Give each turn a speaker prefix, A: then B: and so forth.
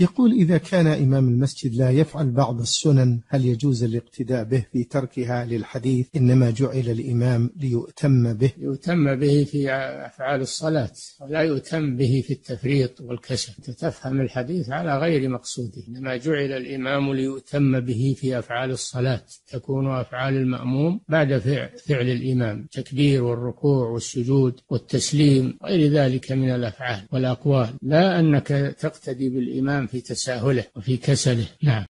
A: يقول إذا كان إمام المسجد لا يفعل بعض السنن هل يجوز الاقتداء به في تركها للحديث؟ إنما جعل الإمام ليؤتم به.
B: يؤتم به في أفعال الصلاة ولا يؤتم به في التفريط والكسل. تفهم الحديث على غير مقصوده. إنما جعل الإمام ليؤتم به في أفعال الصلاة. تكون أفعال المأموم بعد فعل, الإمام. تكبير والركوع والسجود والتسليم غير ذلك من الأفعال والأقوال. لا أنك تقتدي بالإمام في تساهله وفي كسله. نعم.